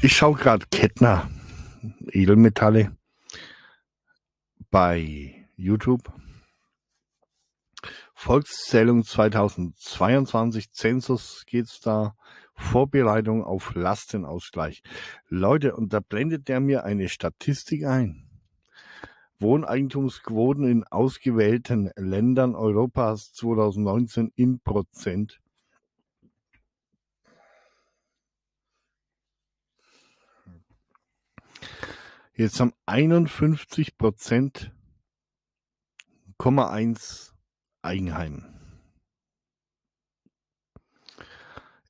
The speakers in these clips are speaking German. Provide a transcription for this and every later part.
Ich schaue gerade Kettner Edelmetalle bei YouTube. Volkszählung 2022, Zensus geht's da. Vorbereitung auf Lastenausgleich. Leute, und da blendet der mir eine Statistik ein. Wohneigentumsquoten in ausgewählten Ländern Europas 2019 in Prozent. Jetzt haben 51 Prozent, 1 Eigenheim.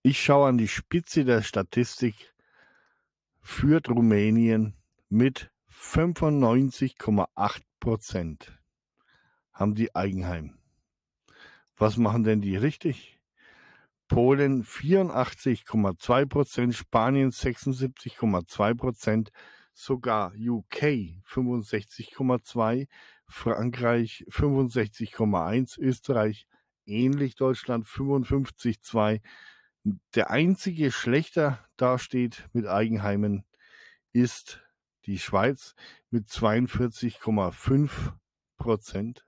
Ich schaue an die Spitze der Statistik, führt Rumänien mit 95,8 Prozent haben die Eigenheim. Was machen denn die richtig? Polen 84,2 Prozent, Spanien 76,2 Prozent, sogar UK 65,2, Frankreich 65,1, Österreich ähnlich Deutschland 55,2. Der einzige schlechter dasteht mit Eigenheimen ist die Schweiz mit 42,5 Prozent.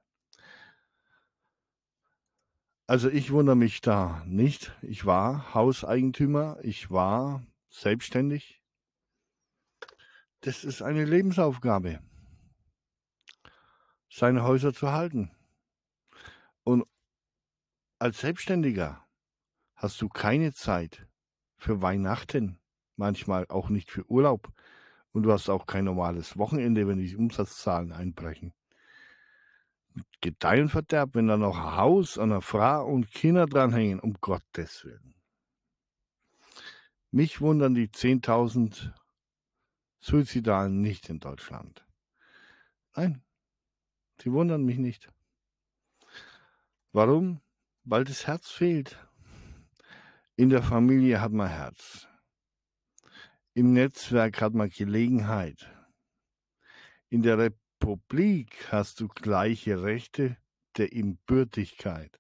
Also ich wundere mich da nicht. Ich war Hauseigentümer, ich war selbstständig, das ist eine Lebensaufgabe, seine Häuser zu halten. Und als Selbstständiger hast du keine Zeit für Weihnachten, manchmal auch nicht für Urlaub. Und du hast auch kein normales Wochenende, wenn die Umsatzzahlen einbrechen. Gedeih und Verderb, wenn da noch ein Haus, eine Frau und Kinder dranhängen, um Gottes Willen. Mich wundern die 10.000 Suizidalen nicht in Deutschland. Nein, sie wundern mich nicht. Warum? Weil das Herz fehlt. In der Familie hat man Herz. Im Netzwerk hat man Gelegenheit. In der Republik hast du gleiche Rechte der Inbürtigkeit.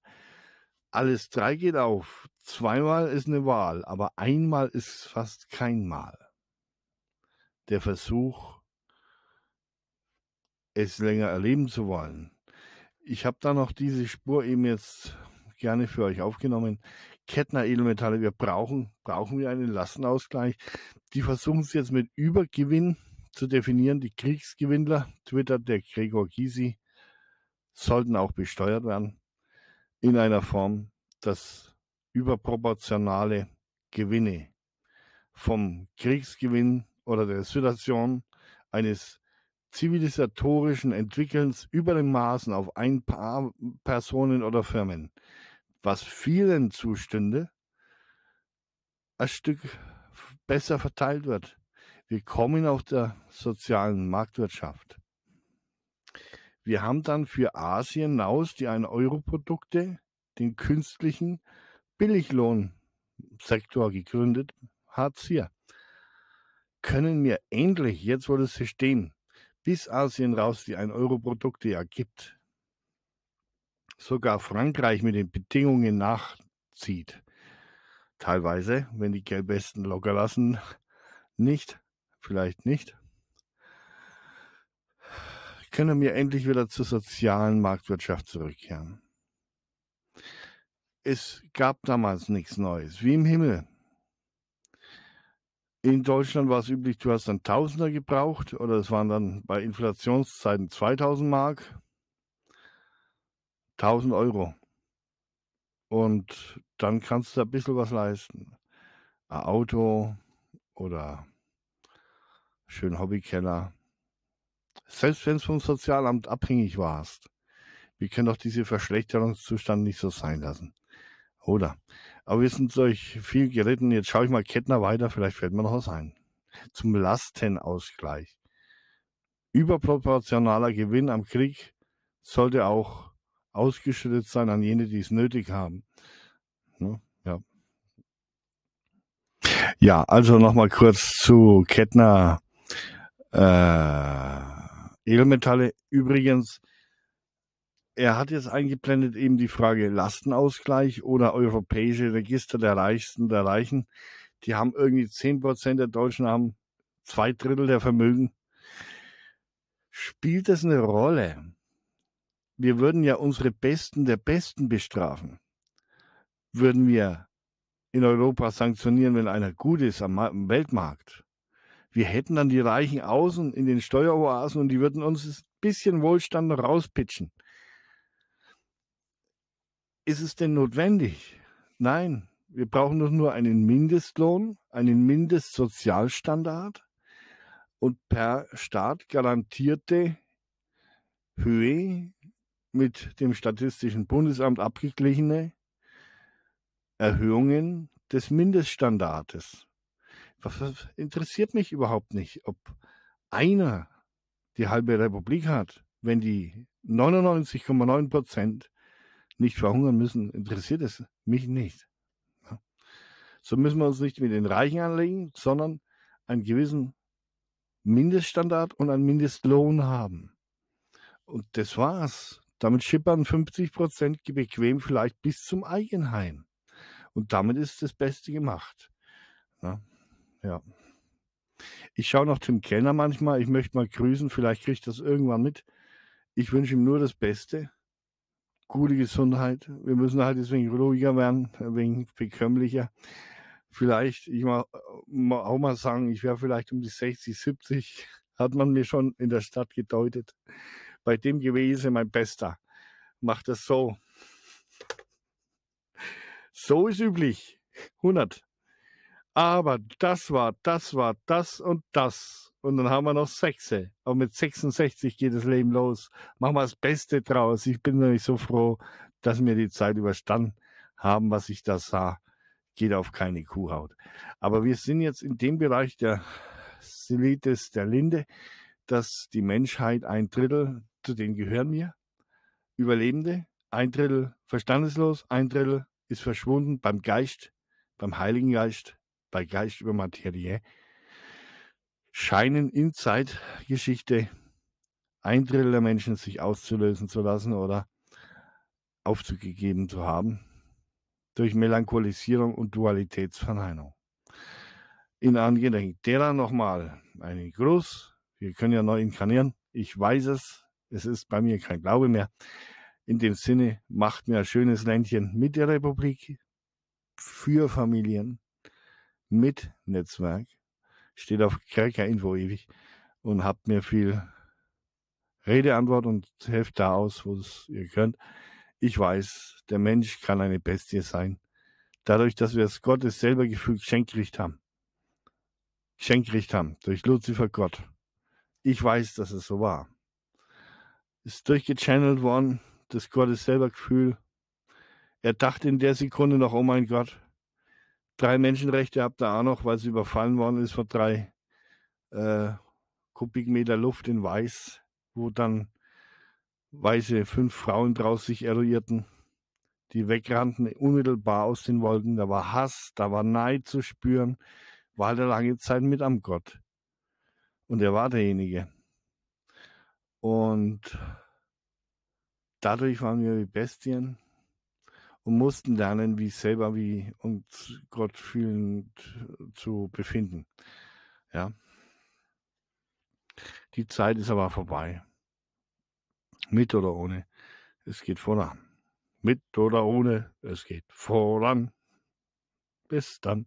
Alles drei geht auf. Zweimal ist eine Wahl, aber einmal ist fast kein Mal der Versuch, es länger erleben zu wollen. Ich habe da noch diese Spur eben jetzt gerne für euch aufgenommen. Kettner Edelmetalle, wir brauchen, brauchen wir einen Lastenausgleich. Die versuchen es jetzt mit Übergewinn zu definieren. Die Kriegsgewinnler, Twitter der Gregor Gysi, sollten auch besteuert werden in einer Form, dass überproportionale Gewinne vom Kriegsgewinn oder der Situation eines zivilisatorischen Entwickelns über den Maßen auf ein paar Personen oder Firmen, was vielen zustünde, ein Stück besser verteilt wird. Wir kommen auf der sozialen Marktwirtschaft. Wir haben dann für Asien aus die 1-Euro-Produkte den künstlichen Billiglohnsektor gegründet, Hartz IV können mir endlich, jetzt wo das stehen, bis Asien raus die 1-Euro-Produkte ja gibt, sogar Frankreich mit den Bedingungen nachzieht. Teilweise, wenn die Gelbwesten locker lassen, nicht, vielleicht nicht. Können wir endlich wieder zur sozialen Marktwirtschaft zurückkehren. Es gab damals nichts Neues, wie im Himmel. In Deutschland war es üblich, du hast dann Tausender gebraucht oder es waren dann bei Inflationszeiten 2000 Mark, 1000 Euro. Und dann kannst du ein bisschen was leisten. Ein Auto oder schön Hobbykeller. Selbst wenn es vom Sozialamt abhängig warst. Wir können doch diese Verschlechterungszustand nicht so sein lassen. Oder? Aber wir sind durch viel geritten. Jetzt schaue ich mal Kettner weiter, vielleicht fällt mir noch was ein. Zum Lastenausgleich. Überproportionaler Gewinn am Krieg sollte auch ausgeschüttet sein an jene, die es nötig haben. Ne? Ja. Ja, also nochmal kurz zu Kettner äh, Edelmetalle. Übrigens, er hat jetzt eingeblendet eben die Frage Lastenausgleich oder europäische Register der Reichsten, der Reichen. die haben irgendwie 10% der Deutschen haben zwei Drittel der Vermögen. Spielt das eine Rolle? Wir würden ja unsere Besten der Besten bestrafen. Würden wir in Europa sanktionieren, wenn einer gut ist am Weltmarkt. Wir hätten dann die Reichen außen in den Steueroasen und die würden uns ein bisschen Wohlstand rauspitchen. Ist es denn notwendig? Nein, wir brauchen doch nur einen Mindestlohn, einen Mindestsozialstandard und per Staat garantierte Höhe mit dem Statistischen Bundesamt abgeglichene Erhöhungen des Mindeststandards. Was interessiert mich überhaupt nicht, ob einer die halbe Republik hat, wenn die 99,9 Prozent nicht verhungern müssen, interessiert es mich nicht. So müssen wir uns nicht mit den Reichen anlegen, sondern einen gewissen Mindeststandard und einen Mindestlohn haben. Und das war's. Damit schippern 50 Prozent bequem vielleicht bis zum Eigenheim. Und damit ist das Beste gemacht. Ja. ja. Ich schaue noch Tim Kellner manchmal. Ich möchte mal grüßen. Vielleicht kriege ich das irgendwann mit. Ich wünsche ihm nur das Beste. Gute Gesundheit. Wir müssen halt deswegen ruhiger werden, wenig bekömmlicher. Vielleicht, ich mal auch mal sagen, ich wäre vielleicht um die 60, 70, hat man mir schon in der Stadt gedeutet. Bei dem gewesen, mein Bester. Macht das so. So ist üblich. 100. Aber das war, das war, das und das. Und dann haben wir noch Sechse. Aber mit 66 geht das Leben los. Machen wir das Beste draus. Ich bin nämlich so froh, dass wir die Zeit überstanden haben, was ich da sah. Geht auf keine Kuhhaut. Aber wir sind jetzt in dem Bereich der Silitis der Linde, dass die Menschheit ein Drittel, zu denen gehören wir, Überlebende, ein Drittel verstandeslos, ein Drittel ist verschwunden beim Geist, beim Heiligen Geist, bei Geist über Materie, scheinen in Zeitgeschichte ein Drittel der Menschen sich auszulösen zu lassen oder aufzugegeben zu haben durch Melancholisierung und Dualitätsverneinung. In Angedenken derer nochmal einen Gruß. Wir können ja neu inkarnieren. Ich weiß es. Es ist bei mir kein Glaube mehr. In dem Sinne, macht mir ein schönes Ländchen mit der Republik, für Familien, mit Netzwerk. Steht auf Kerker Info ewig und habt mir viel Redeantwort und helft da aus, wo es ihr könnt. Ich weiß, der Mensch kann eine Bestie sein. Dadurch, dass wir es Gottes selber Gefühl geschenkt haben. Geschenkt haben. Durch Luzifer Gott. Ich weiß, dass es so war. Ist durchgechannelt worden das Gottes selber Gefühl. Er dachte in der Sekunde noch, oh mein Gott, drei Menschenrechte habt ihr auch noch, weil sie überfallen worden ist vor drei äh, Kubikmeter Luft in Weiß, wo dann weiße fünf Frauen draus sich eruierten, die wegrannten unmittelbar aus den Wolken. Da war Hass, da war Neid zu spüren, war halt eine lange Zeit mit am Gott. Und er war derjenige. Und Dadurch waren wir wie Bestien und mussten lernen, wie selber wie uns Gott fühlend zu befinden. Ja. Die Zeit ist aber vorbei. Mit oder ohne. Es geht voran. Mit oder ohne. Es geht voran. Bis dann.